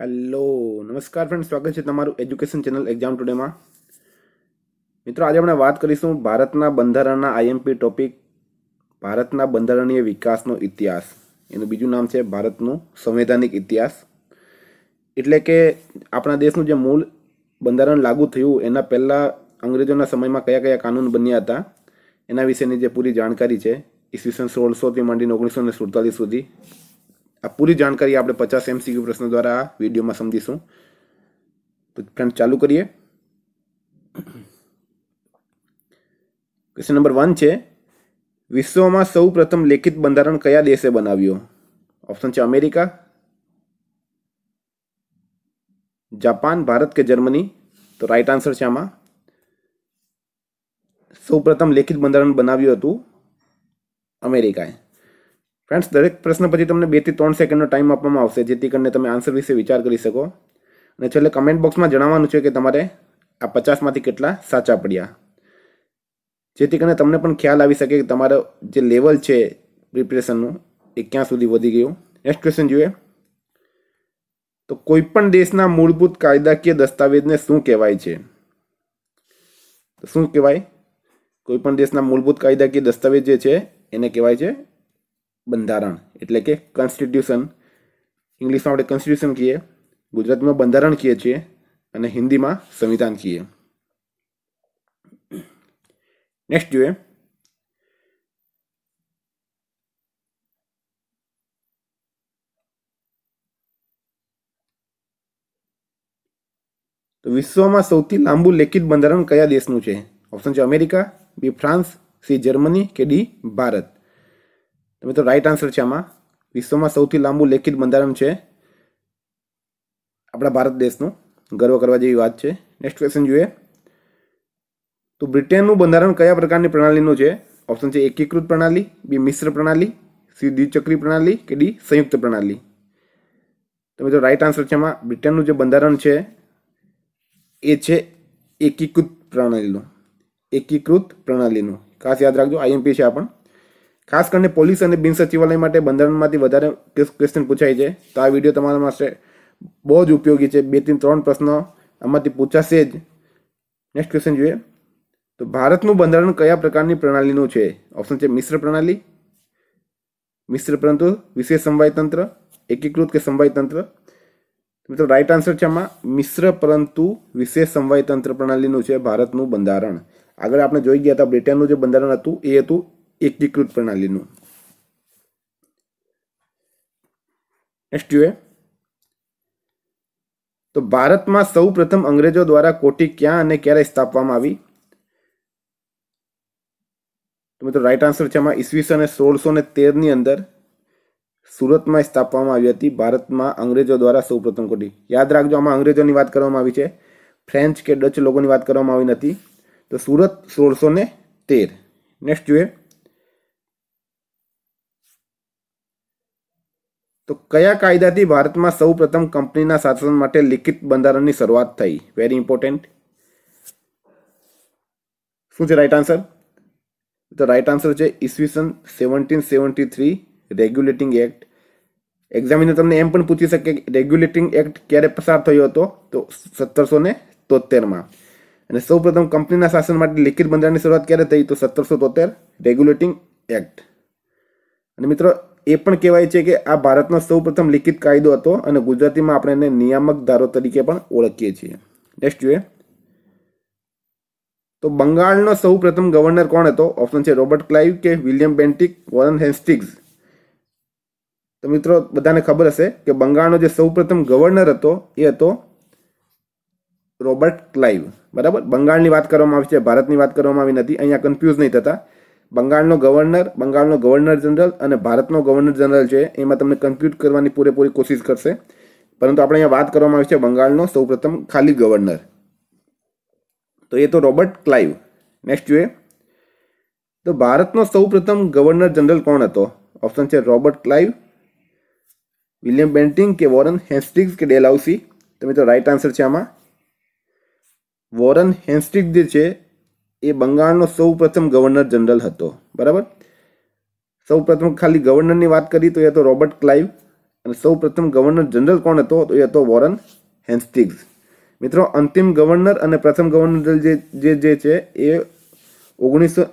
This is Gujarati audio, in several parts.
હેલો, નમસ્કાર ફ્રેન્ડ સ્વાગત છે તમારું એજ્યુકેશન ચેનલ એક્ઝામ ટુડેમાં મિત્રો, આજે આપણે વાત કરીશું ભારતના બંધારણના આઈએમપી ટોપિક ભારતના બંધારણીય વિકાસનો ઇતિહાસ. એનું બીજું નામ છે ભારતનું સંવૈધાનિક ઇતિહાસ. એટલે કે આપણા દેશનું જે મૂળ બંધારણ લાગુ થયું, એના પહેલાં અંગ્રેજોના સમયમાં કયા કયા કાનૂન બન્યા હતા, એના વિશેની જે પૂરી જાણકારી છે, ઈસવીસન સોળસોથી માંડીને ઓગણીસો ને સુડતાલીસ સુધી. આ પૂરી જાણકારી આપણે પચાસ એમસીક્યુ પ્રશ્નો દ્વારા આ વિડીયોમાં સમજીશું. તો ફ્રેન્ડ ચાલુ કરીએ. ક્વેશ્ચન નંબર વન છે, વિશ્વમાં સૌ પ્રથમ લેખિત બંધારણ કયા દેશે બનાવ્યો? ઓપ્શન છે અમેરિકા, જાપાન, ભારત કે જર્મની? તો રાઈટ આન્સર છે આમાં. સૌ પ્રથમ લેખિત બંધારણ બનાવ્યું હતું અમેરિકાએ. ફ્રેન્ડ્સ દરેક પ્રશ્ન પછી તમને બેથી ત્રણ સેકન્ડનો ટાઈમ આપવામાં આવશે, જેથી કરીને તમે આન્સર વિશે વિચાર કરી શકો. અને છેલ્લે કમેન્ટ બોક્સમાં જણાવવાનું છે કે તમારે આ પચાસમાંથી કેટલા સાચા પડ્યા. જેથી કરીને તમને પણ ખ્યાલ આવી શકે કે તમારો જે લેવલ છે પ્રિપરેશનનું એ ક્યાં સુધી વધી ગયું. નેક્સ્ટ ક્વેશ્ચન જોઈએ. તો કોઈપણ દેશના મૂળભૂત કાયદાકીય દસ્તાવેજને શું કહેવાય છે? તો શું કહેવાય? કોઈપણ દેશના મૂળભૂત કાયદાકીય દસ્તાવેજ જે છે, એને કહેવાય છે બંધારણ. એટલે કે કોન્સ્ટિટ્યુશન ઇંગ્લિશમાં આપણે કોન્સ્ટિટ્યુશન કહીએ. ગુજરાતીમાં બંધારણ કહીએ છીએ અને હિન્દીમાં સંવિધાન કહીએ. નેક્સ્ટ જોઈએ. તો વિશ્વમાં સૌથી લાંબુ લેખિત બંધારણ કયા દેશનું છે? ઓપ્શન છે America B France C Germany કે ડી ભારત? તો મિત્રો રાઈટ આન્સર છે આમાં. વિશ્વમાં સૌથી લાંબુ લેખિત બંધારણ છે આપણા ભારત દેશનું. ગર્વ કરવા જેવી વાત છે. નેક્સ્ટ ક્વેશ્ચન જોઈએ. તો બ્રિટેનનું બંધારણ કયા પ્રકારની પ્રણાલીનું છે? ઓપ્શન છે એકીકૃત પ્રણાલી, બી મિશ્ર પ્રણાલી, સી દ્વિચક્રી પ્રણાલી, કે ડી સંયુક્ત પ્રણાલી. તો મિત્રો રાઈટ આન્સર છે આમાં. બ્રિટનનું જે બંધારણ છે એ છે એકીકૃત પ્રણાલીનું. એકીકૃત પ્રણાલીનું. ખાસ યાદ રાખજો આઈએમપી છે આ પણ. ખાસ કરીને પોલીસ અને બિન સચિવાલય માટે બંધારણમાંથી વધારે ક્વેશ્ચન પૂછાય છે. તો આ વીડિયો તમારા માટે બહુ જ ઉપયોગી છે. બેથી ત્રણ પ્રશ્નો આમાંથી પૂછાશે જ. નેક્સ્ટ ક્વેશ્ચન જોઈએ. તો ભારતનું બંધારણ કયા પ્રકારની પ્રણાલીનું છે? ઓપ્શન છે મિશ્ર પ્રણાલી, મિશ્ર પરંતુ વિશેષ સમવાય તંત્ર, એકીકૃત કે સમવાય તંત્ર? મિત્રો રાઈટ આન્સર છે આમાં મિશ્ર પરંતુ વિશેષ સમવાય તંત્ર પ્રણાલીનું છે ભારતનું બંધારણ. આગળ આપણે જોઈ ગયા હતા બ્રિટનનું જે બંધારણ હતું, એ હતું એકીકૃત પ્રણાલીનું નેક્સ્ટ જોઈએ તો ભારતમાં સૌ પ્રથમ અંગ્રેજો દ્વારા કોઠી ક્યાં અને ક્યારે સ્થાપવામાં આવી? તો મિત્રો રાઈટ આન્સર છે આમાં ઈસવીસન સોળસો ને તેરની અંદર સુરતમાં સ્થાપવામાં આવી હતી ભારતમાં અંગ્રેજો દ્વારા સૌ પ્રથમ કોઠી યાદ રાખજો આમાં અંગ્રેજોની વાત કરવામાં આવી છે. ફ્રેન્ચ કે ડચ લોકોની વાત કરવામાં આવી નથી. તો સુરત સોળસો ને તેર. નેક્સ્ટ જોઈએ. તો કયા કાયદાથી ભારતમાં સૌ પ્રથમ કંપનીના શાસન માટે લિખિત બંધારણની શરૂઆત થઈ? વેરી ઇમ્પોર્ટન્ટ શું છે રાઈટ આન્સર તો રાઈટ આન્સર છે ઈસવીસન seventeen seventy three regulating act examiner તમને એમ પણ પૂછી શકે રેગ્યુલેટિંગ એક્ટ ક્યારે પસાર થયો હતો? તો સત્તરસો ને તોતેરમાં અને સૌ પ્રથમ કંપનીના શાસન માટે લિખિત બંધારણની શરૂઆત ક્યારે થઈ? તો સત્તરસો તોતેર રેગ્યુલેટિંગ એક્ટ અને મિત્રો એ પણ કહેવાય છે કે આ ભારતનો સૌ પ્રથમ લિખિત કાયદો હતો અને ગુજરાતીમાં આપણે એને નિયામક ધારો તરીકે પણ ઓળખીએ છીએ. નેક્સ્ટ જોઈએ. તો બંગાળનો સૌ પ્રથમ ગવર્નર કોણ હતો? ઓપ્શન છે રોબર્ટ ક્લાઇવ કે વિલિયમ બેન્ટિક, વોરન હેન્સ્ટિગ્સ. તો મિત્રો, બધાને ખબર હશે કે બંગાળનો જે સૌ પ્રથમ ગવર્નર હતો, એ હતો રોબર્ટ ક્લાઇવ. બરાબર? બંગાળની વાત કરવામાં આવી છે, ભારતની વાત કરવામાં આવી નથી, અહીંયા કન્ફ્યુઝ નહીં થતા. બંગાળનો ગવર્નર બંગાળનો ગવર્નર જનરલ અને ભારતનો ગવર્નર જનરલ છે, એમાં તમને કન્ફ્યુઝ કરવાની પૂરેપૂરી કોશિશ કરશે. પરંતુ આપણે અહીંયા વાત કરવામાં આવી છે બંગાળનો સૌપ્રથમ ખાલી ગવર્નર. તો એ તો રોબર્ટ ક્લાઇવ નેક્સ્ટ જોઈએ. તો ભારતનો સૌપ્રથમ ગવર્નર જનરલ કોણ હતો? ઓપ્શન છે રોબર્ટ ક્લાઇવ વિલિયમ બેન્ટિંગ કે વોરન હેન્સ્ટિક્સ કે ડેલાઉસી તો મિત્રો રાઈટ આન્સર છે આમાં. વોરન હેસ્ટિગ જે છે એ બંગાળનો સૌ પ્રથમ ગવર્નર જનરલ હતો. બરાબર? સૌ પ્રથમ ખાલી ગવર્નરની વાત કરી તો એ હતો રોબર્ટ ક્લાઇવ અને સૌ પ્રથમ ગવર્નર જનરલ કોણ હતો? તો એ હતો વોરન હેન્સ્ટિગ્સ. મિત્રો, અંતિમ ગવર્નર અને પ્રથમ ગવર્નર જે જે છે એ ઓગણીસો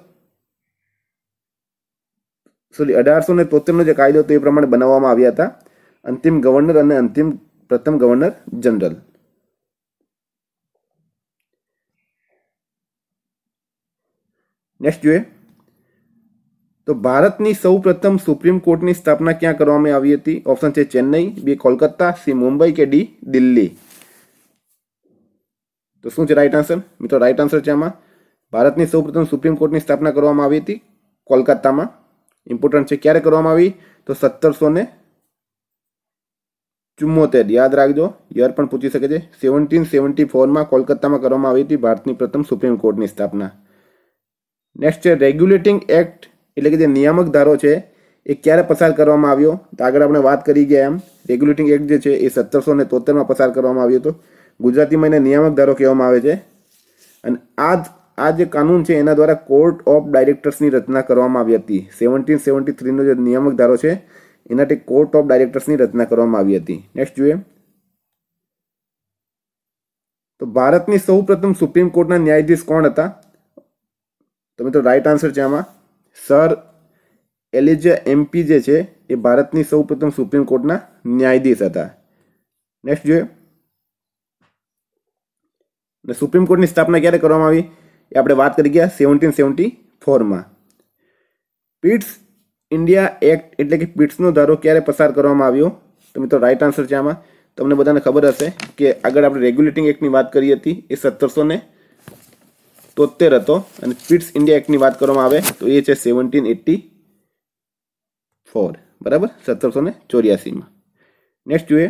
સોરી અઢારસો ને તોતેરનો જે કાયદો હતો એ પ્રમાણે બનાવવામાં આવ્યા હતા. અંતિમ ગવર્નર અને અંતિમ પ્રથમ ગવર્નર જનરલ નેક્સ્ટ જોઈએ. તો ભારતની સૌ પ્રથમ સુપ્રીમ કોર્ટની સ્થાપના ક્યાં કરવામાં આવી હતી? ઓપ્શન છે ચેન્નઈ, બી કોલકાતા, સી મુંબઈ કે ડી દિલ્હી? તો શું છે રાઈટ આન્સર મિત્રો રાઈટ આન્સર છે આમાં. ભારતની સૌ પ્રથમ સુપ્રીમ કોર્ટની સ્થાપના કરવામાં આવી હતી કોલકાતામાં. ઇમ્પોર્ટન્ટ છે ક્યારે કરવામાં આવી? તો સત્તરસો ને ચુમ્મોતેર, યાદ રાખજો. યર પણ પૂછી શકે છે. સેવન્ટીન સેવન્ટી ફોરમાં કોલકાતામાં કરવામાં આવી હતી ભારતની પ્રથમ સુપ્રીમ કોર્ટની સ્થાપના. નેક્સ્ટ છે રેગ્યુલેટિંગ એક્ટ એટલે કે જે નિયામક ધારો છે, એ ક્યારે પસાર કરવામાં આવ્યો? તો આગળ આપણે વાત કરી ગયા એમ. રેગ્યુલેટિંગ એક્ટ જે છે, એ સત્તરસો ને તોતેરમાં પસાર કરવામાં આવ્યો હતો. ગુજરાતીમાં એને નિયામક ધારો કહેવામાં આવે છે. અને આ આ જે કાનૂન છે, એના દ્વારા કોર્ટ ઓફ ડાયરેક્ટર્સની રચના કરવામાં આવી હતી. સેવન્ટીન સેવન્ટી થ્રીનો જે નિયામક ધારો છે, એનાથી કોર્ટ ઓફ ડાયરેક્ટર્સની રચના કરવામાં આવી હતી. નેક્સ્ટ જોઈએ. તો ભારતની સૌ પ્રથમ સુપ્રીમ કોર્ટના ન્યાયાધીશ કોણ હતા? તો મિત્રો રાઈટ આન્સર છે આમાં. સર એલિજા એમપી જે છે, એ ભારતની સૌપ્રથમ સુપ્રીમ કોર્ટના ન્યાયાધીશ હતા. નેક્સ્ટ જોઈએ. અને સુપ્રીમ કોર્ટની સ્થાપના ક્યારે કરવામાં આવી? એ આપણે વાત કરી ગયા સેવન્ટીન સેવન્ટી ફોરમાં પીટ્સ ઇન્ડિયા એક્ટ એટલે કે પીટ્સનો ધારો ક્યારે પસાર કરવામાં આવ્યો? તો મિત્રો રાઈટ આન્સર છે આમાં. તમને બધાને ખબર હશે કે આગળ આપણે રેગ્યુલેટિંગ એક્ટની વાત કરી હતી, એ સત્તરસો ને તોતેર હતો અને પીટ્સ ઇન્ડિયા એક્ટની વાત કરવામાં આવે તો એ છે સેવન્ટીન એટ્ટી ફોર બરાબર? સત્તરસો ને ચોર્યાસીમાં. નેક્સ્ટ જોઈએ.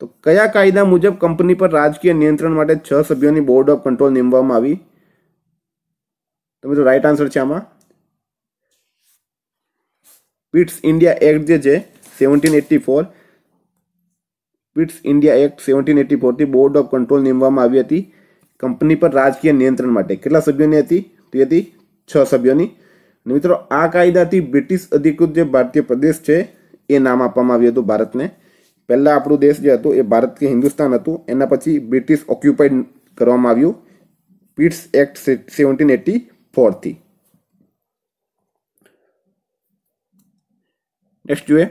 તો કયા કાયદા મુજબ કંપની પર રાજકીય નિયંત્રણ માટે છ સભ્યોની બોર્ડ ઓફ કંટ્રોલ નિમવામાં આવી? તો મિત્રો રાઈટ આન્સર છે આમાં. પીટ્સ ઇન્ડિયા એક્ટ જે છે seventeen eighty four Pitt's India act seventeen eighty ફોરથી board of control નીમવામાં આવી હતી. કંપની પર રાજકીય નિયંત્રણ માટે. કેટલા સભ્યોની હતી? તે હતી છ સભ્યોની. અને મિત્રો, આ કાયદાથી બ્રિટિશ અધિકૃત જે ભારતીય પ્રદેશ છે, એ નામ આપવામાં આવ્યું હતું ભારતને. પહેલાં આપણું દેશ જે હતું, એ ભારત કે હિન્દુસ્તાન હતું. એના પછી બ્રિટિશ ઓક્યુપાઈડ કરવામાં આવ્યું. પીટ્સ એક્ટ સેવન્ટીન એટી ફોરથી નેક્સ્ટ જોઈએ.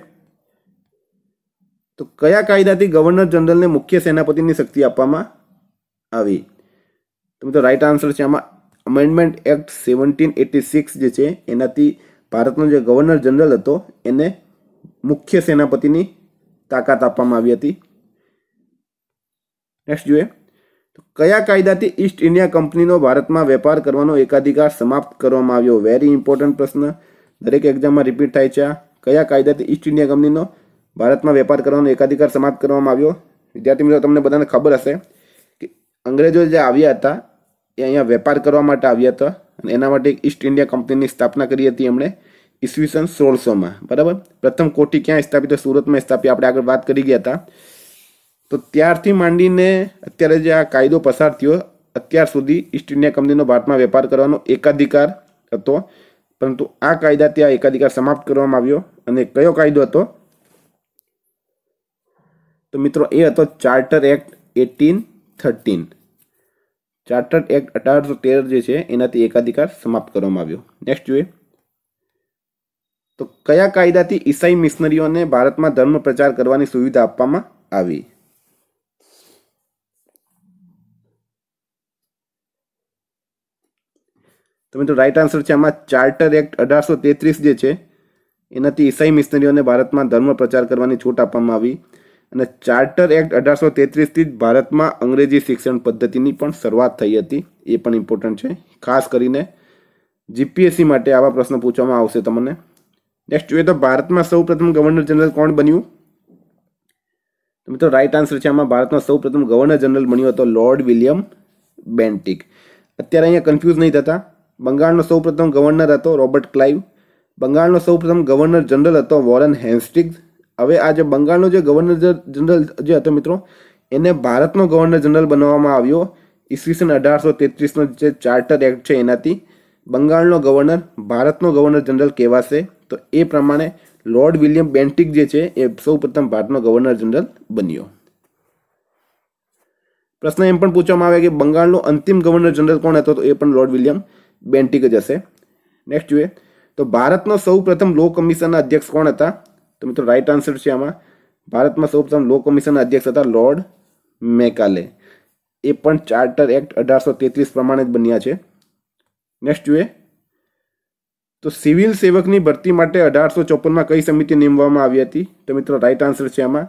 તો કયા કાયદાથી ગવર્નર જનરલને મુખ્ય સેનાપતિની શક્તિ આપવામાં આવી? તો મિત્રો રાઈટ આન્સર છે આમાં amendment act seventeen eighty six જે છે, એનાથી ભારતનો જે ગવર્નર જનરલ હતો, એને મુખ્ય સેનાપતિની તાકાત આપવામાં આવી હતી. નેક્સ્ટ જોઈએ. તો કયા કાયદાથી ઈસ્ટ ઇન્ડિયા કંપનીનો ભારતમાં વેપાર કરવાનો એકાધિકાર સમાપ્ત કરવામાં આવ્યો? વેરી ઇમ્પોર્ટન્ટ પ્રશ્ન. દરેક એક્ઝામમાં રિપીટ થાય છે કયા કાયદાથી ઈસ્ટ ઇન્ડિયા કંપનીનો ભારતમાં વેપાર કરવાનો એકાધિકાર સમાપ્ત કરવામાં આવ્યો? વિદ્યાર્થી મિત્રો, તમને બધાને ખબર હશે કે અંગ્રેજો જે આવ્યા હતા એ અહીંયા વેપાર કરવા માટે આવ્યા હતા. અને એના માટે એક ઈસ્ટ ઇન્ડિયા કંપનીની સ્થાપના કરી હતી એમણે ઈસવીસન સોળસોમાં. બરાબર? પ્રથમ કોઠી ક્યાં સ્થાપિત સુરતમાં સ્થાપી આપણે આગળ વાત કરી ગયા હતા. તો ત્યારથી માંડીને અત્યારે જે આ કાયદો પસાર થયો, અત્યાર સુધી ઈસ્ટ ઇન્ડિયા કંપનીનો ભારતમાં વેપાર કરવાનો એકાધિકાર હતો. પરંતુ આ કાયદા ત્યાં એકાધિકાર સમાપ્ત કરવામાં આવ્યો. અને કયો કાયદો હતો? તો મિત્રો, એ હતો charter act eighteen thirteen charter act અઢારસો તેર જે છે, એનાથી એકાધિકાર સમાપ્ત કરવામાં આવ્યો. નેક્સ્ટ જોઈએ. તો કયા કાયદાથી ઈસાઈ મિશનરીઓને ભારતમાં ધર્મ પ્રચાર કરવાની સુવિધા આપવામાં આવી? તો મિત્રો રાઈટ આન્સર છે આમાં ચાર્ટર એક્ટ અઢારસો તેત્રીસ જે છે, એનાથી ઈસાઈ મિશનરીઓને ભારતમાં ધર્મ પ્રચાર કરવાની છૂટ આપવામાં આવી. અને ચાર્ટર એક્ટ અઢારસો તેત્રીસથી જ ભારતમાં અંગ્રેજી શિક્ષણ પદ્ધતિની પણ શરૂઆત થઈ હતી. એ પણ ઇમ્પોર્ટન્ટ છે. ખાસ કરીને જીપીએસસી માટે આવા પ્રશ્નો પૂછવામાં આવશે તમને. નેક્સ્ટ જોઈએ તો ભારતમાં સૌ પ્રથમ ગવર્નર જનરલ કોણ બન્યું? તો મિત્રો રાઇટ આન્સર છે આમાં ભારતમાં સૌ પ્રથમ ગવર્નર જનરલ બન્યો હતો લોર્ડ વિલિયમ બેન્ટિક અત્યારે અહીંયા કન્ફ્યુઝ નહીં થતા. બંગાળનો સૌ પ્રથમ ગવર્નર હતો રોબર્ટ ક્લાઇવ બંગાળનો સૌ પ્રથમ ગવર્નર જનરલ હતો વોરન હેન્સ્ટિગ્સ હવે આ જે બંગાળનો જે ગવર્નર જનરલ જે હતો મિત્રો, એને ભારતનો ગવર્નર જનરલ બનાવવામાં આવ્યો. ઈસવીસન અઢારસો તેત્રીસનો જે ચાર્ટર એક્ટ છે એનાથી બંગાળનો ગવર્નર ભારતનો ગવર્નર જનરલ કહેવાશે. તો એ પ્રમાણે લોર્ડ વિલિયમ બેન્ટિક જે છે એ સૌ પ્રથમ ભારતનો ગવર્નર જનરલ બન્યો. પ્રશ્ન એમ પણ પૂછવામાં આવે કે બંગાળનો અંતિમ ગવર્નર જનરલ કોણ હતો? તો એ પણ લોર્ડ વિલિયમ બેન્ટિક જ હશે. નેક્સ્ટ જોઈએ. તો ભારતનો સૌ પ્રથમ લો કમિશનના અધ્યક્ષ કોણ હતા? તો મિત્રો રાઈટ આન્સર છે આમાં. ભારતમાં સૌ પ્રથમ લો કમિશનના અધ્યક્ષ હતા લોર્ડ મેકાલે. એ પણ ચાર્ટર એક્ટ અઢારસો તેત્રીસ પ્રમાણે જ બન્યા છે. નેક્સ્ટ જોઈએ. તો સિવિલ સેવકની ભરતી માટે અઢારસો ચોપનમાં કઈ સમિતિ નિમવામાં આવી હતી? તો મિત્રો રાઈટ આન્સર છે આમાં.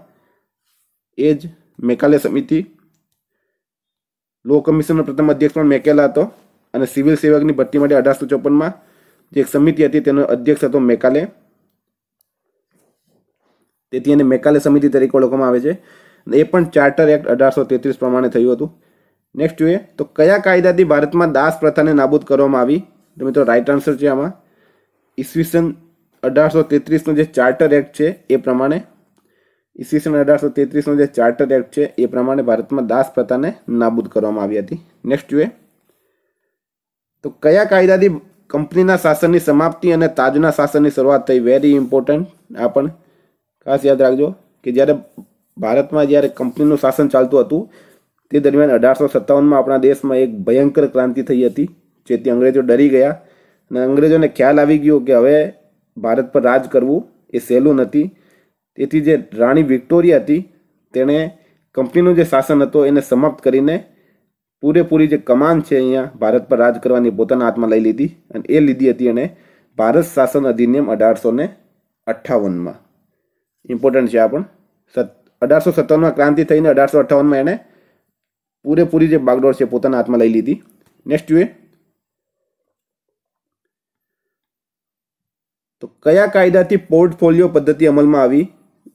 એ જ મેકાલે સમિતિ. લો કમિશનનો પ્રથમ અધ્યક્ષ પણ મેકેલા હતો અને સિવિલ સેવકની ભરતી માટે અઢારસો ચોપનમાં જે એક સમિતિ હતી તેનો અધ્યક્ષ હતો મેકાલે. તેથી એને મેકાલે સમિતિ તરીકે ઓળખવામાં આવે છે. એ પણ ચાર્ટર એક્ટ અઢારસો તેત્રીસ પ્રમાણે થયું હતું. નેક્સ્ટ જોઈએ, તો કયા કાયદાથી ભારતમાં દાસ પ્રથાને નાબૂદ કરવામાં આવી? તો મિત્રો રાઇટ આન્સર છે આમાં. ઈસવીસન અઢારસો તેત્રીસનો જે ચાર્ટર એક્ટ છે, એ પ્રમાણે. ઈસવીસન અઢારસો તેત્રીસનો જે ચાર્ટર એક્ટ છે, એ પ્રમાણે ભારતમાં દાસ પ્રથાને નાબૂદ કરવામાં આવી હતી. નેક્સ્ટ જોઈએ. તો કયા કાયદાથી કંપનીના શાસનની સમાપ્તિ અને તાજના શાસનની શરૂઆત થઈ? વેરી ઇમ્પોર્ટન્ટ આ પણ ખાસ યાદ રાખજો કે જ્યારે ભારતમાં જ્યારે કંપનીનું શાસન ચાલતું હતું, તે દરમિયાન અઢારસો સત્તાવનમાં આપણા દેશમાં એક ભયંકર ક્રાંતિ થઈ હતી, જેથી અંગ્રેજો ડરી ગયા. અને અંગ્રેજોને ખ્યાલ આવી ગયો કે હવે ભારત પર રાજ કરવું એ સહેલું નથી. તેથી જે રાણી વિક્ટોરિયા હતી, તેણે કંપનીનું જે શાસન હતો એને સમાપ્ત કરીને પૂરેપૂરી જે કમાન છે અહીંયા ભારત પર રાજ કરવાની પોતાના હાથમાં લઈ લીધી અને એ લીધી હતી એણે ભારત શાસન અધિનિયમ અઢારસો ને અઠ્ઠાવનમાં. ઇમ્પોર્ટન્ટ છે આ પણ. અઢારસો સત્તાવનમાં ક્રાંતિ થઈને અઢારસો અઠ્ઠાવનમાં એણે પૂરેપૂરી જે બાગડોળ છે પોતાના હાથમાં લઈ લીધી. નેક્સ્ટ જોઈએ. તો કયા કાયદાથી પોર્ટફોલિયો પદ્ધતિ અમલમાં આવી?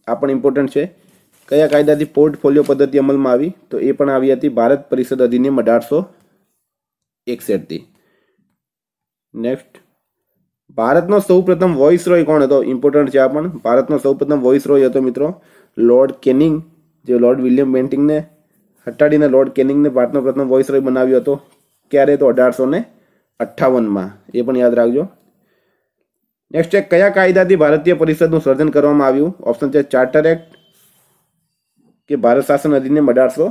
આ પણ ઇમ્પોર્ટન્ટ છે. કયા કાયદાથી પોર્ટફોલિયો પદ્ધતિ અમલમાં આવી? તો એ પણ આવી હતી ભારત પરિષદ અધિનિયમ અઢારસો એકસઠથી. નેક્સ્ટ ભારતનો સૌપ્રથમ વોઇસરોય કોણ હતો? ઇમ્પોર્ટન્ટ છે આ પણ. ભારતનો સૌપ્રથમ વોઇસરોય હતો મિત્રો લોર્ડ કેનિંગ જે લોર્ડ વિલિયમ બેન્ટિંગને હટાડીને લોર્ડ કેનિંગને ભારતનો પ્રથમ વોઇસરોય બનાવ્યો હતો. ક્યારે તો અઢારસો ને અઠ્ઠાવનમાં એ પણ યાદ રાખજો. નેક્સ્ટ છે, કયા કાયદાથી ભારતીય પરિષદનું સર્જન કરવામાં આવ્યું? ઓપ્શન છે ચાર્ટર એક્ટ કે ભારત શાસન અધિનિયમ અઢારસો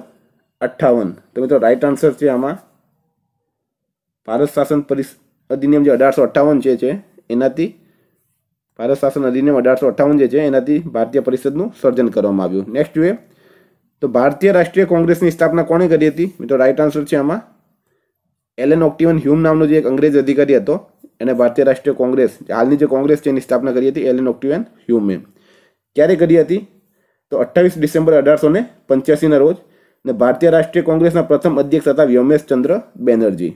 અઠ્ઠાવન. તો મિત્રો રાઈટ આન્સર છે આમાં. ભારત શાસન પરિષ અધિનિયમ જે અઢારસો અઠ્ઠાવન છે એનાથી ભારત શાસન અધિનિયમ અઢારસો અઠ્ઠાવન જે છે, એનાથી ભારતીય પરિષદનું સર્જન કરવામાં આવ્યું. નેક્સ્ટ જોઈએ. તો ભારતીય રાષ્ટ્રીય કોંગ્રેસની સ્થાપના કોણે કરી હતી? મિત્રો રાઈટ આન્સર છે આમાં. એલેન ઓક્ટિવન હ્યુમ નામનો જે એક અંગ્રેજ અધિકારી હતો, એને ભારતીય રાષ્ટ્રીય કોંગ્રેસ, હાલની જે કોંગ્રેસ છે, એની સ્થાપના કરી હતી એલેન ઓક્ટિવન હ્યુમે ક્યારે કરી હતી? તો અઠ્ઠાવીસ ડિસેમ્બર અઢારસો ને પંચ્યાસીના રોજ, ને ભારતીય રાષ્ટ્રીય કોંગ્રેસના પ્રથમ અધ્યક્ષ હતા વ્યોમેશ ચંદ્ર બેનર્જી.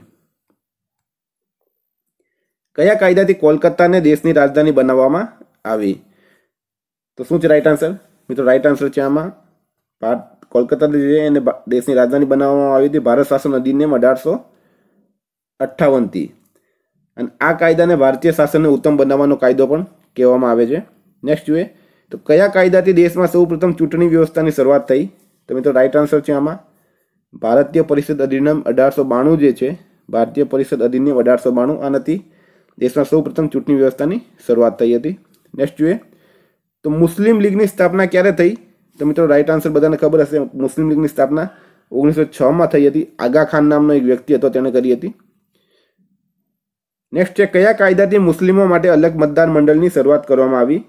કયા કાયદાથી કોલકાતાને દેશની રાજધાની બનાવવામાં આવી? તો શું છે રાઈટ આન્સર મિત્રો રાઈટ આન્સર છે આમાં. ભારત કોલકાતા જે એને દેશની રાજધાની બનાવવામાં આવી હતી ભારત શાસન અધિનિયમ અઢારસો અઠ્ઠાવનથી અને આ કાયદાને ભારતીય શાસનને ઉત્તમ બનાવવાનો કાયદો પણ કહેવામાં આવે છે. નેક્સ્ટ જોઈએ. તો કયા કાયદાથી દેશમાં સૌ પ્રથમ ચૂંટણી વ્યવસ્થાની શરૂઆત થઈ? તો મિત્રો રાઈટ આન્સર છે આમાં. ભારતીય પરિષદ અધિનિયમ અઢારસો બાણું જે છે, ભારતીય પરિષદ અધિનિયમ અઢારસો બાણું આનાથી દેશમાં સૌ પ્રથમ ચૂંટણી વ્યવસ્થાની શરૂઆત થઈ હતી. નેક્સ્ટ જોઈએ. તો મુસ્લિમ લીગની સ્થાપના ક્યારે થઈ? તો મિત્રો રાઈટ આન્સર બધાને ખબર હશે. મુસ્લિમ લીગની સ્થાપના ઓગણીસો છમાં થઈ હતી. આગા ખાન નામનો એક વ્યક્તિ હતો, તેણે કરી હતી. નેક્સ્ટ છે, કયા કાયદાથી મુસ્લિમો માટે અલગ મતદાર મંડળની શરૂઆત કરવામાં આવી?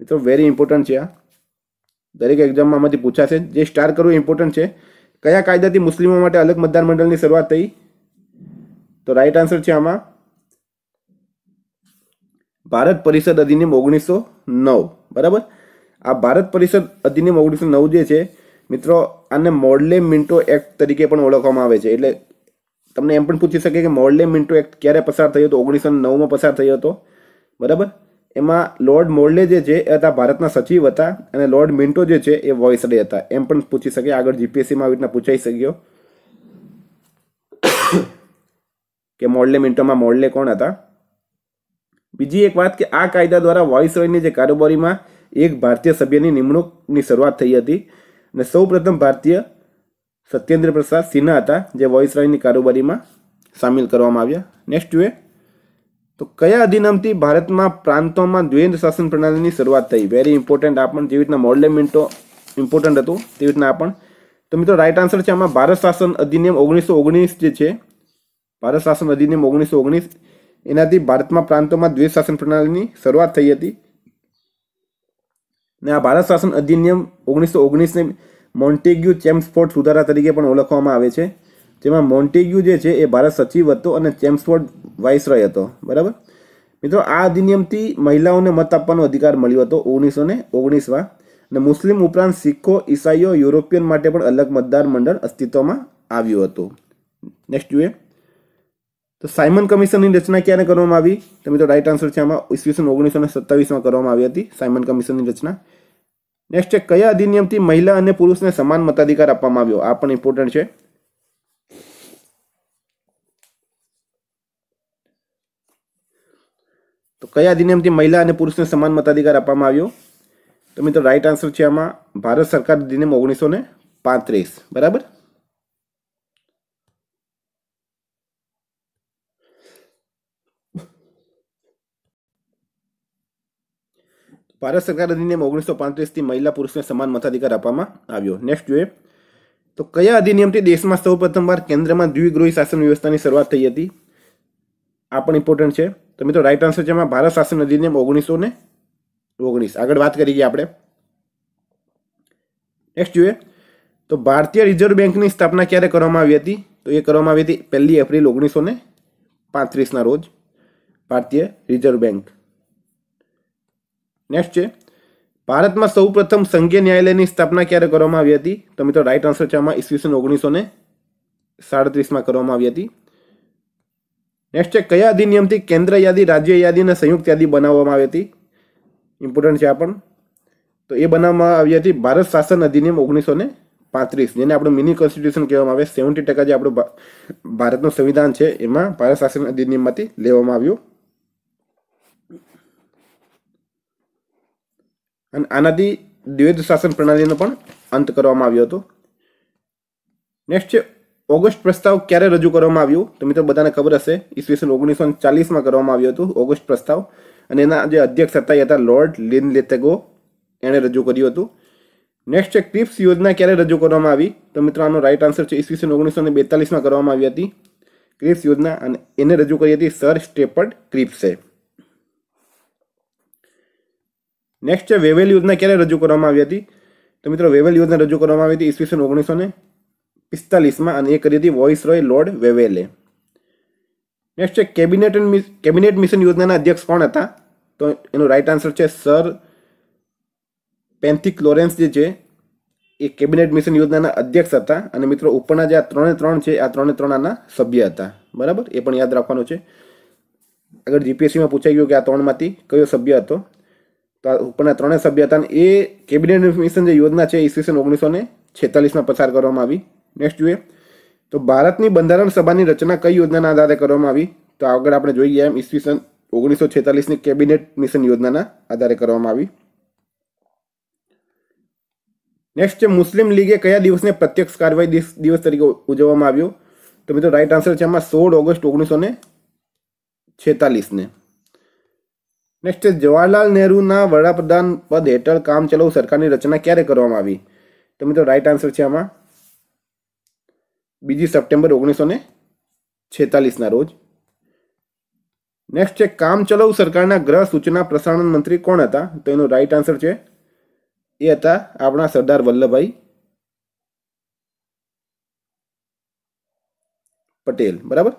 મિત્રો વેરી ઇમ્પોર્ટન્ટ છે આ. દરેક એક્ઝામમાં આમાંથી પૂછાશે. જે સ્ટાર કરવું ઇમ્પોર્ટન્ટ છે. કયા કાયદાથી મુસ્લિમો માટે અલગ મતદાર મંડળની શરૂઆત થઈ? તો રાઈટ આન્સર છે આમાં. ભારત પરિષદ અધિનિયમ ઓગણીસો નવ. બરાબર? આ ભારત પરિષદ અધિનિયમ ઓગણીસો નવ જે છે, મિત્રો, આને મોડલે મિન્ટો એક્ટ તરીકે પણ ઓળખવામાં આવે છે. એટલે તમને એમ પણ પૂછી શકે કે મોડલે મિન્ટો એક્ટ ક્યારે પસાર થયો હતો? ઓગણીસો નવમાં પસાર થયો હતો. બરાબર? એમાં લોર્ડ મોડલે જે છે, એ હતા ભારતના સચિવ હતા અને લોર્ડ મિન્ટો જે છે, એ વોઇસડે હતા. એમ પણ પૂછી શકે. આગળ જીપીએસસીમાં આવી રીતના પૂછાઈ શક્યો કે મોડલે મિન્ટોમાં મોડલે કોણ હતા? બીજી એક વાત કે આ કાયદા દ્વારા વોઇસરોયની જે કારોબારીમાં એક ભારતીય સભ્યની નિમણૂકની શરૂઆત થઈ હતી અને સૌ પ્રથમ ભારતીય સત્યેન્દ્ર પ્રસાદ સિન્હા હતા, જે વોઇસરોયની કારોબારીમાં સામેલ કરવામાં આવ્યા. નેક્સ્ટ જોઈએ. તો કયા અધિનિયમથી ભારતમાં પ્રાંતોમાં દ્વૈત શાસન પ્રણાલીની શરૂઆત થઈ? વેરી ઇમ્પોર્ટન્ટ આ જેવી રીતના મોડલેમેન્ટો ઇમ્પોર્ટન્ટ હતું, તેવી રીતના આ પણ. તો મિત્રો રાઇટ આન્સર છે આમાં ભારત શાસન અધિનિયમ ઓગણીસો ઓગણીસ જે છે, ભારત શાસન અધિનિયમ ઓગણીસો ઓગણીસ એનાથી ભારતમાં પ્રાંતોમાં દ્વૈત શાસન પ્રણાલીની શરૂઆત થઈ હતી. ને આ ભારત શાસન અધિનિયમ ઓગણીસો ઓગણીસને મોન્ટેગ્યુ ચેમ્સફોર્ડ સુધારા તરીકે પણ ઓળખવામાં આવે છે. જેમાં મોન્ટેગ્યુ જે છે એ ભારત સચિવ હતો અને ચેમ્સફોર્ડ વાઇસરોય હતો. બરાબર? મિત્રો, આ અધિનિયમથી મહિલાઓને મત આપવાનો અધિકાર મળ્યો હતો ઓગણીસો ને ઓગણીસમાં. અને મુસ્લિમ ઉપરાંત શીખો, ઈસાઈઓ, યુરોપિયન માટે પણ અલગ મતદાર મંડળ અસ્તિત્વમાં આવ્યું હતું. નેક્સ્ટ જોઈએ. તો સાયમન કમિશનની રચના ક્યારે કરવામાં આવી? તમે તો રાઈટ આન્સર છે આમાં ઈસવીસન ઓગણીસો ને સત્તાવીસમાં કરવામાં આવી હતી સાયમન કમિશનની રચના. નેક્સ્ટ છે, કયા અધિનિયમથી મહિલા અને પુરુષને સમાન મતાધિકાર આપવામાં આવ્યો? આ પણ ઇમ્પોર્ટન્ટ છે. તો કયા અધિનિયમથી મહિલા અને પુરુષને સમાન મતાધિકાર આપવામાં આવ્યો? તો મિત્રો રાઈટ આન્સર છે આમાં ભારત સરકાર અધિનિયમ ઓગણીસો ને પાંત્રીસ. બરાબર? ભારત સરકાર અધિનિયમ ઓગણીસો પાંત્રીસથી મહિલા પુરુષને સમાન મતાધિકાર આપવામાં આવ્યો. નેક્સ્ટ જોઈએ. તો કયા અધિનિયમથી દેશમાં સૌ પ્રથમવાર કેન્દ્રમાં દ્વિગૃહી શાસન વ્યવસ્થાની શરૂઆત થઈ હતી? આ પણ ઇમ્પોર્ટન્ટ છે. તો મિત્રો રાઈટ આન્સર છે ભારત શાસન અધિનિયમ ઓગણીસો ને ઓગણીસ. આગળ વાત કરી આપણે. નેક્સ્ટ જોઈએ. તો ભારતીય રિઝર્વ બેંકની સ્થાપના ક્યારે કરવામાં આવી હતી? તો એ કરવામાં આવી હતી પહેલી એપ્રિલ ઓગણીસો ને પાંત્રીસના રોજ. ભારતીય રિઝર્વ બેંક. નેક્સ્ટ છે. ભારતમાં સૌ પ્રથમ સંઘીય ન્યાયાલયની સ્થાપના ક્યારે કરવામાં આવી હતી? તો મિત્રો રાઈટ આન્સર છે આમાં ઈસવીસન ઓગણીસો ને સાડત્રીસમાં કરવામાં આવી હતી. નેક્સ્ટ છે, કયા અધિનિયમથી કેન્દ્ર યાદી, રાજ્ય યાદી અને સંયુક્ત યાદી બનાવવામાં આવી હતી? ઇમ્પોર્ટન્ટ છે આ પણ. તો એ બનાવવામાં આવી હતી ભારત શાસન અધિનિયમ ઓગણીસો ને પાંત્રીસ, જેને આપણું મિની કોન્સ્ટિટ્યુશન કહેવામાં આવે. સેવન્ટી ટકા જે આપણું ભારતનું સંવિધાન છે, એમાં ભારત શાસન અધિનિયમમાંથી લેવામાં આવ્યું. અને આનાથી દ્વૈત શાસન પ્રણાલીનો પણ અંત કરવામાં આવ્યો હતો. નેક્સ્ટ છે, ઓગસ્ટ પ્રસ્તાવ ક્યારે રજૂ કરવામાં આવ્યું? તો મિત્રો બધાને ખબર હશે, ઈસવીસન ઓગણીસો ચાલીસમાં કરવામાં આવ્યું હતું ઓગસ્ટ પ્રસ્તાવ. અને એના જે અધ્યક્ષ હતા એ હતા લોર્ડ લિન લેતેગો એણે રજૂ કર્યું હતું. નેક્સ્ટ છે ક્રિપ્સ યોજના ક્યારે રજૂ કરવામાં આવી? તો મિત્રો આનો રાઈટ આન્સર છે, ઈસવીસન ઓગણીસો ને બેતાલીસમાં કરવામાં આવી હતી. ક્રિપ્સ યોજના અને એને રજૂ કરી હતી સર સ્ટેપર્ડ ક્રિપ્સે નેક્સ્ટ છે વેવેલ યોજના ક્યારે રજૂ કરવામાં આવી હતી? તો મિત્રો વેવેલ યોજના રજૂ કરવામાં આવી હતી ઈસવીસન ઓગણીસો ને પિસ્તાલીસમાં અને એ કરી હતી વોઇસ રોય લોર્ડ વેવેલે નેક્સ્ટ છે કેબિનેટ કેબિનેટ મિશન યોજનાના અધ્યક્ષ કોણ હતા? તો એનું રાઈટ આન્સર છે સર પેન્થિક લોરેન્સ જે છે, એ કેબિનેટ મિશન યોજનાના અધ્યક્ષ હતા. અને મિત્રો, ઉપરના જે આ ત્રણે ત્રણ છે, આ ત્રણે ત્રણ આના સભ્ય હતા. બરાબર? એ પણ યાદ રાખવાનું છે. આગળ જીપીએસસીમાં પૂછાઈ ગયું કે આ ત્રણમાંથી કયો સભ્ય હતો? ઉપરના ત્રણેય સભ્ય હતા એ કેબિનેટ મિશન જે યોજના છે ઈસવીસન ઓગણીસો ને છેતાલીસમાં પસાર કરવામાં આવી. નેક્સ્ટ જોઈએ. તો ભારતની બંધારણ સભાની રચના કઈ યોજનાના આધારે કરવામાં આવી? તો આગળ આપણે જોઈ ગયા એમ ઈસવીસન ઓગણીસો છેતાલીસની કેબિનેટ મિશન યોજનાના આધારે કરવામાં આવી. નેક્સ્ટ છે, મુસ્લિમ લીગે કયા દિવસને પ્રત્યક્ષ કાર્યવાહી દિવસ તરીકે ઉજવવામાં આવ્યો? તો મિત્રો રાઈટ આન્સર છે એમાં સોળ ઓગસ્ટ ઓગણીસો ને છેતાલીસને. નેક્સ્ટ જવાહરલાલ નહેરુના વડાપ્રધાન પદ હેઠળ કામ ચલાવ સરકારની રચના ક્યારે કરવામાં આવી? તો મિત્રો રાઈટ આન્સર છે આમાં. બીજી સપ્ટેમ્બર ઓગણીસો ને છેતાલીસના રોજ. નેક્સ્ટ છે, કામ ચલાવ સરકારના ગ્રહ સૂચના પ્રસારણ મંત્રી કોણ હતા? તો એનો રાઈટ આન્સર છે, એ હતા આપણા સરદાર વલ્લભભાઈ પટેલ. બરાબર?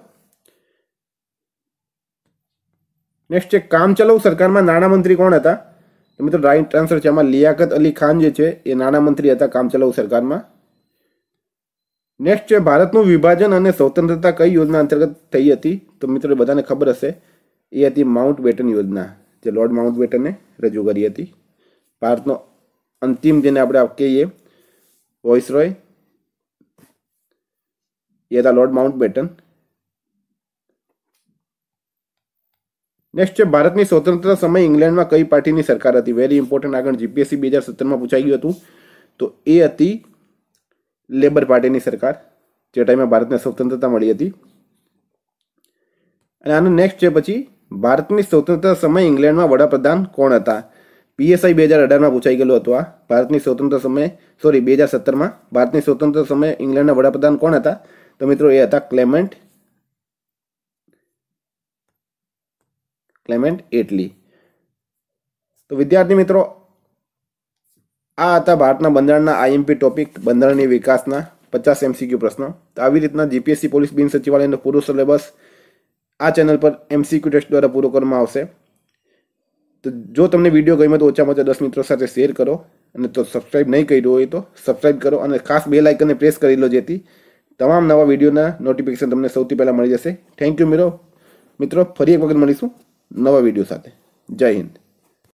નેક્સ્ટ છે કામચલાઉ સરકારમાં નાણામંત્રી કોણ હતા? તો મિત્રો રાઈટ આન્સર છે આમાં લિયાકત અલી ખાન જે છે, એ નાણામંત્રી હતા કામચલાઉ સરકારમાં. નેક્સ્ટ છે, ભારતનું વિભાજન અને સ્વતંત્રતા કઈ યોજના અંતર્ગત થઈ હતી? તો મિત્રો બધાને ખબર હશે. એ હતી માઉન્ટ બેટન યોજના, જે લોર્ડ માઉન્ટ બેટને રજૂ કરી હતી. ભારતનો અંતિમ જેને આપણે કહીએ વોઇસરોય એ હતા લોર્ડ માઉન્ટ બેટન નેક્સ્ટ છે ભારતની સ્વતંત્રતા સમય ઇંગ્લેન્ડમાં કઈ પાર્ટીની સરકાર હતી? વેરી ઇમ્પોર્ટન્ટ આગળ જીપીએસસી બે હજાર સત્તરમાં પૂછાઈ ગયું હતું. તો એ હતી લેબર પાર્ટીની સરકાર, જે ટાઈમે ભારતને સ્વતંત્રતા મળી હતી. અને આનું નેક્સ્ટ છે પછી, ભારતની સ્વતંત્રતા સમયે ઇંગ્લેન્ડમાં વડાપ્રધાન કોણ હતા? પીએસઆઈ બે હજાર અઢારમાં પૂછાઈ ગયેલું હતું આ. ભારતની સ્વતંત્ર સમયે સોરી બે હજાર સત્તરમાં ભારતની સ્વતંત્ર સમયે ઇંગ્લેન્ડના વડાપ્રધાન કોણ હતા? તો મિત્રો, એ હતા ક્લેમેન્ટ ક્લેમેન્ટ એટલી. તો વિદ્યાર્થી મિત્રો, આ હતા ભારતના બંધારણના આઈએમપી ટોપિક બંધારણીય વિકાસના પચાસ એમસીક્યુ પ્રશ્નો. તો આવી રીતના જીપીએસસી પોલીસ બિન સચિવાલયનો પૂરો સિલેબસ આ ચેનલ પર એમસીક્યુ ટેસ્ટ દ્વારા પૂરો કરવામાં આવશે. તો જો તમને વીડિયો ગમ્યો તો ઓછામાં ઓછા દસ મિત્રો સાથે શેર કરો અને તો સબસ્ક્રાઇબ નહીં કર્યું હોય તો સબસ્ક્રાઇબ કરો અને ખાસ બે લાઇકનને પ્રેસ કરી લો જેથી તમામ નવા વિડીયોના નોટિફિકેશન તમને સૌથી પહેલાં મળી જશે. થેન્ક યુ મિત્રો મિત્રો, ફરી એક વખત મળીશું. નવા વીડિયો સાથે. જય હિન્દ.